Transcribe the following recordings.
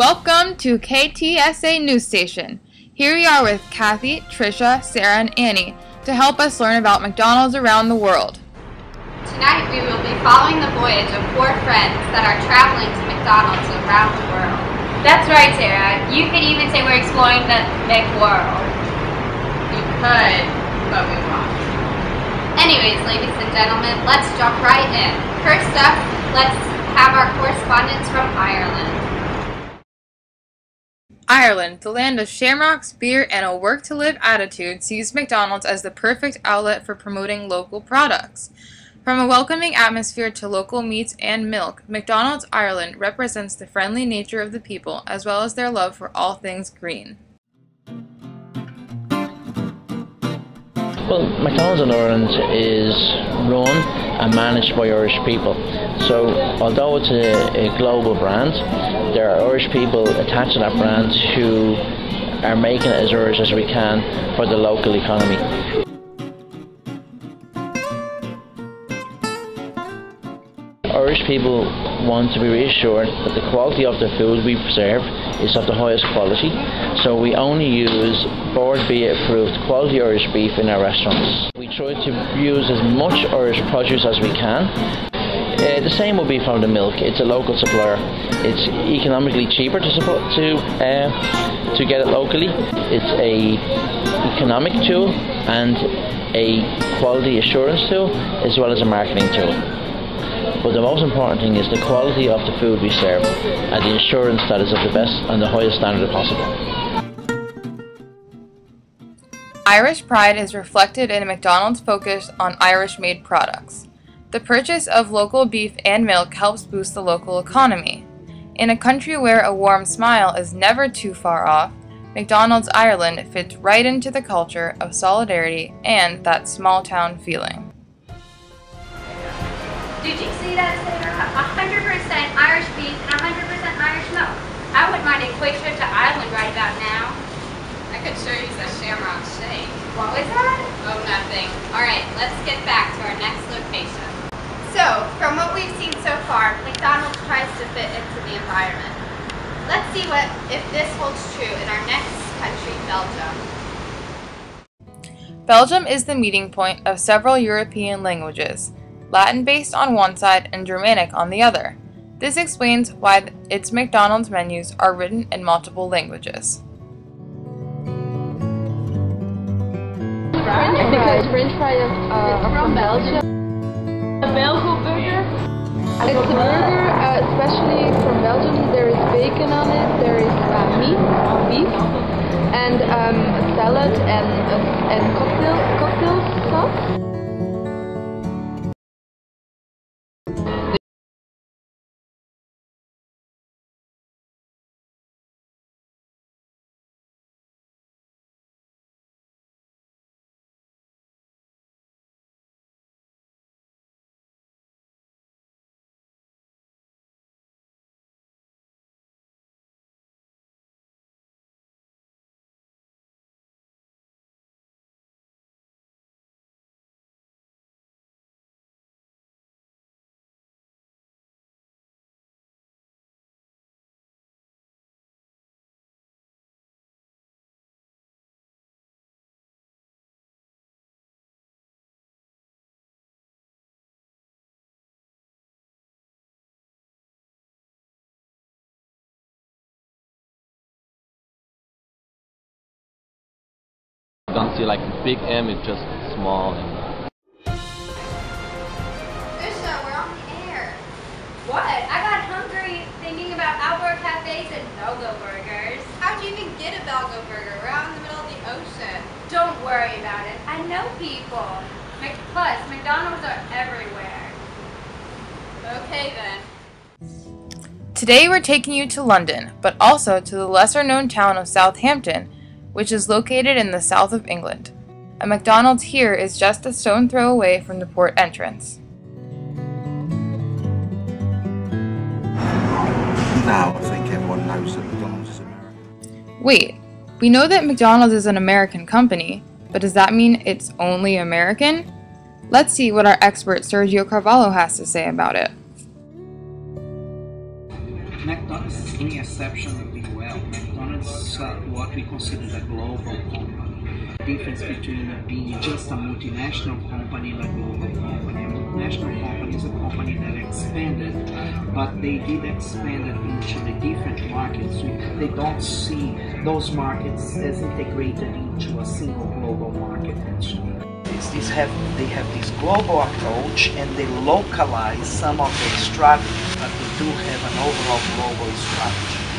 Welcome to KTSA News Station. Here we are with Kathy, Trisha, Sarah, and Annie to help us learn about McDonald's around the world. Tonight we will be following the voyage of four friends that are traveling to McDonald's around the world. That's right, Sarah. You could even say we're exploring the big world. You could, but we won't. Anyways, ladies and gentlemen, let's jump right in. First up, let's have our correspondence from Ireland. Ireland, the land of shamrocks, beer, and a work to live attitude, sees McDonald's as the perfect outlet for promoting local products. From a welcoming atmosphere to local meats and milk, McDonald's Ireland represents the friendly nature of the people as well as their love for all things green. Well, McDonald's in Ireland is run and managed by Irish people. So, although it's a, a, global brand, there are Irish people attached to that brand who are making it as Irish as we can for the local economy. Irish people want to be reassured that the quality of the food we serve is of the highest quality, so we only use Bord Bia approved quality Irish beef in our restaurants. We try to use as much Irish produce as we can. Uh, the same will be from the milk. It's a local supplier. It's economically cheaper to support, to uh, to get it locally. It's a economic tool and a quality assurance tool as well as a marketing tool. But the most important thing is the quality of the food we serve and the assurance that is of the best and the highest standard possible. Irish pride is reflected in McDonald's focus on Irish made products. The purchase of local beef and milk helps boost the local economy. In a country where a warm smile is never too far off, McDonald's Ireland fits right into the culture of solidarity and that small town feeling. Did you see that, Sarah? 100% Irish beef and 100% Irish milk. I wouldn't mind a quick trip to Ireland right about now. I could sure use a shamrock shake. What was that? Oh, nothing. All right, let's get back to our next location. So, from what we've seen so far, McDonald's tries to fit into the environment. Let's see what if this holds true in our next country, Belgium. Belgium is the meeting point of several European languages. Latin based on one side and Germanic on the other. This explains why its McDonald's menus are written in multiple languages. French because French fries are from Belgium. A Belgian burger? It's a burger, uh, especially from Belgium. There is bacon on it, there is uh, meat, beef, and um, a salad and, uh, and cocktail, cocktail sauce. Don't see like big M, it's just small. And uh, Trisha, we're on the air. What? I got hungry thinking about outdoor cafes and Belgo burgers. How'd you even get a Belgo burger? We're out in the middle of the ocean. Don't worry about it. I know people. Plus, McDonald's are everywhere. Okay then. Today we're taking you to London, but also to the lesser known town of Southampton, which is located in the south of England. A McDonald's here is just a stone throw away from the port entrance. Now I think everyone knows that McDonald's is American. Wait, we know that McDonald's is an American company, but does that mean it's only American? Let's see what our expert Sergio Carvalho has to say about it. McDonald's is doing what we consider a global company. The difference between being just a multinational company and a global company. A multinational company is a company that expanded, but they did expand it into the different markets. They don't see those markets as integrated into a single global market. These have, they have this global approach and they localize some of their strategies, but they do have an overall global strategy.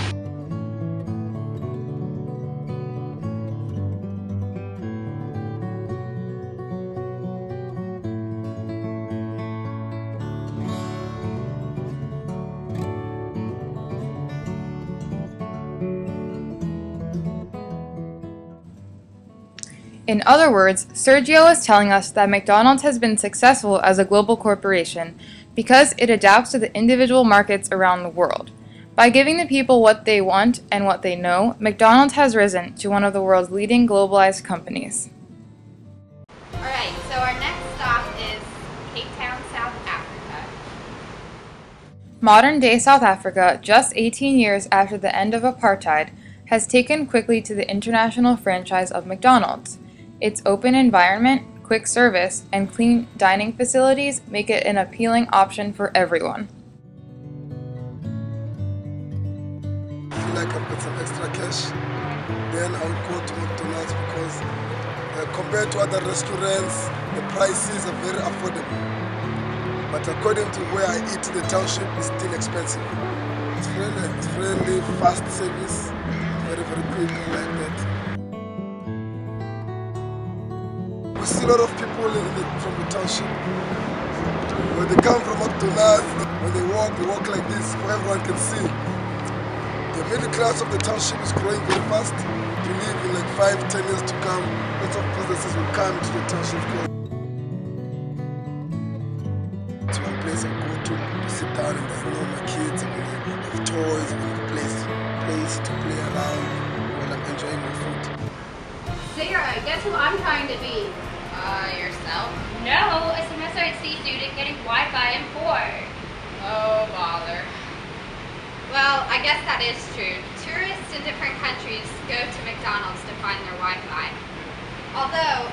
In other words, Sergio is telling us that McDonald's has been successful as a global corporation because it adapts to the individual markets around the world. By giving the people what they want and what they know, McDonald's has risen to one of the world's leading globalized companies. Alright, so our next stop is Cape Town, South Africa. Modern day South Africa, just 18 years after the end of apartheid, has taken quickly to the international franchise of McDonald's. Its open environment, quick service, and clean dining facilities make it an appealing option for everyone. I feel like I've got some extra cash, then I would go to McDonald's because uh, compared to other restaurants, the prices are very affordable. But according to where I eat in the township, it's still expensive. It's friendly, it's friendly, fast service, very, very quick, I like that. We see a lot of people the, from the township. When they come from up to McDonald's, when they walk, they walk like this, so everyone can see. The middle class of the township is growing very fast. We believe in like five, ten years to come, lots of businesses will come to the township. It's one place I go to to sit down and I know my kids, and they have toys, and a place, place to play around while I'm enjoying my food. Sarah, guess who I'm trying to be? Uh, yourself? No, a semester at sea student getting Wi-Fi in port. Oh, bother. Well, I guess that is true. Tourists in different countries go to McDonald's to find their Wi-Fi. Although,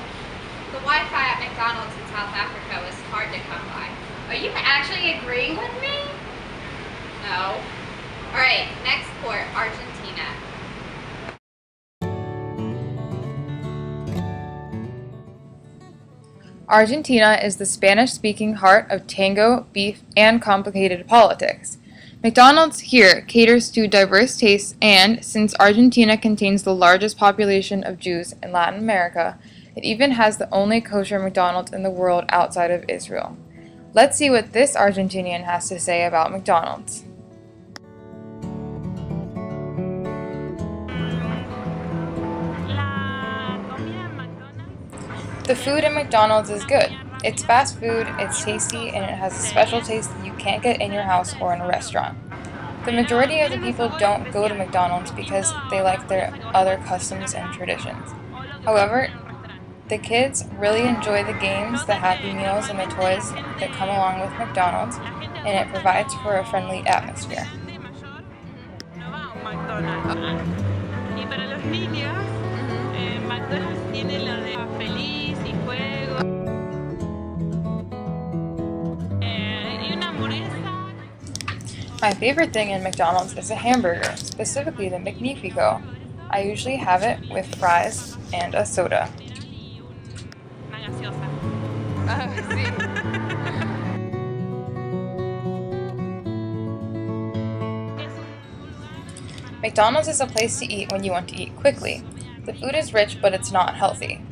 the Wi-Fi at McDonald's in South Africa was hard to come by. Are you actually agreeing with me? No. Alright, next port, Argentina. Argentina is the Spanish speaking heart of tango, beef, and complicated politics. McDonald's here caters to diverse tastes, and since Argentina contains the largest population of Jews in Latin America, it even has the only kosher McDonald's in the world outside of Israel. Let's see what this Argentinian has to say about McDonald's. The food at McDonald's is good. It's fast food, it's tasty, and it has a special taste that you can't get in your house or in a restaurant. The majority of the people don't go to McDonald's because they like their other customs and traditions. However, the kids really enjoy the games, the Happy Meals, and the toys that come along with McDonald's, and it provides for a friendly atmosphere. Y para los niños, eh, McDonald's tiene lo de feliz y juego. Eh, y una hamburguesa. My favorite thing in McDonald's is a hamburger, specifically the McNífica. I usually have it with fries and a soda. Una gaseosa. McDonald's is a place to eat when you want to eat quickly. The food is rich, but it's not healthy.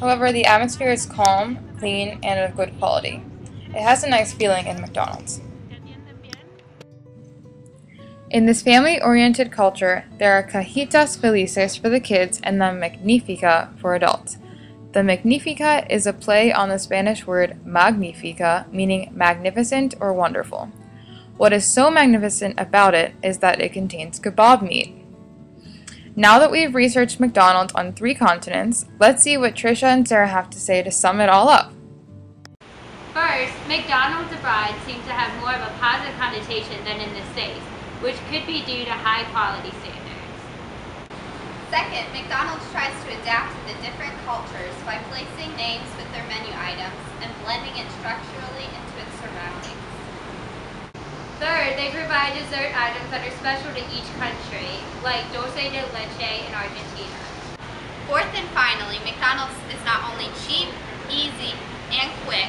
However, the atmosphere is calm, clean, and of good quality. It has a nice feeling in McDonald's. In this family-oriented culture, there are cajitas felices for the kids and the McNífica for adults. The McNífica is a play on the Spanish word magnifica, meaning magnificent or wonderful. What is so magnificent about it is that it contains kebab meat. Now that we've researched McDonald's on three continents, let's see what Trisha and Sarah have to say to sum it all up. First, McDonald's abroad seems to have more of a positive connotation than in the States. which could be due to high quality standards. Second, McDonald's tries to adapt to the different cultures by placing names with their menu items and blending it structurally into its surroundings. Third, they provide dessert items that are special to each country, like dulce de leche in Argentina. Fourth and finally, McDonald's is not only cheap, easy, and quick,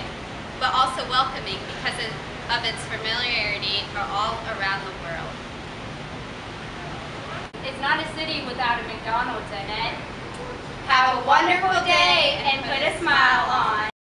but also welcoming because of its familiarity all around the world. It's not a city without a McDonald's in it. Have a wonderful day and put a smile on.